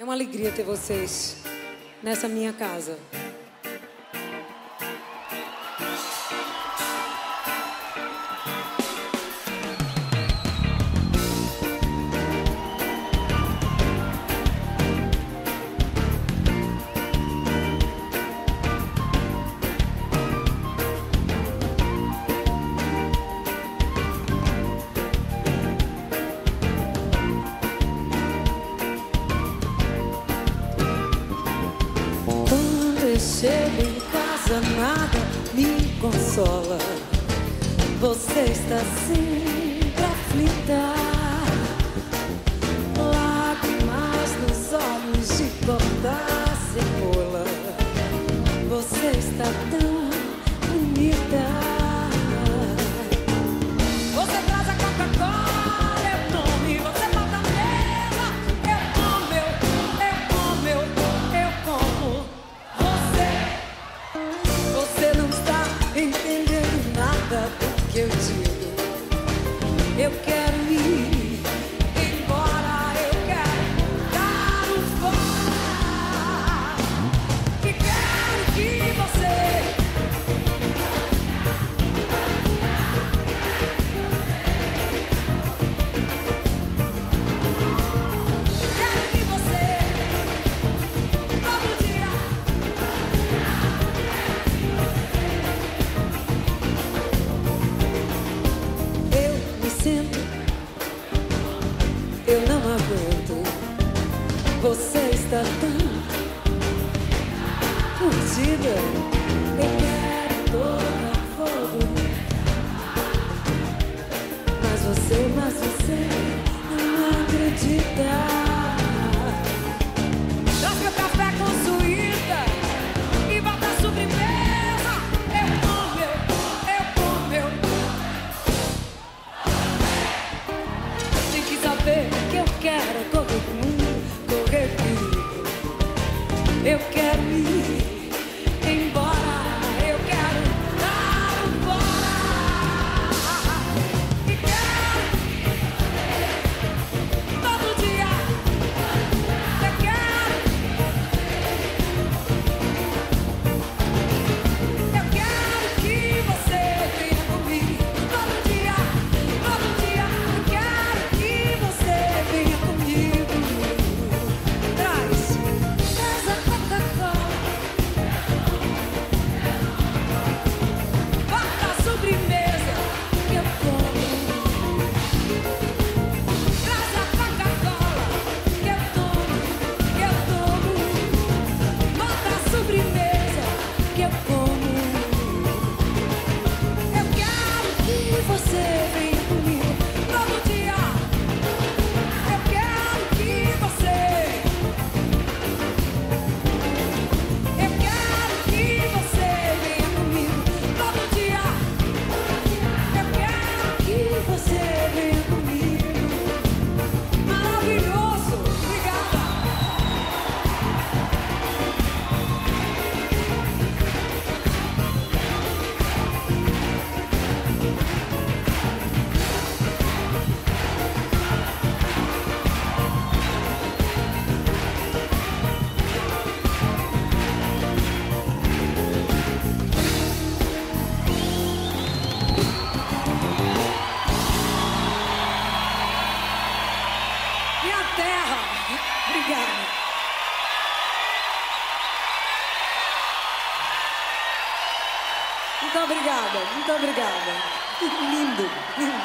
É uma alegria ter vocês nessa minha casa. Chego em casa, nada me consola. Você está sempre aflita. Você está tão curtida. Eu quero Muito obrigada, muito obrigada. Lindo, lindo.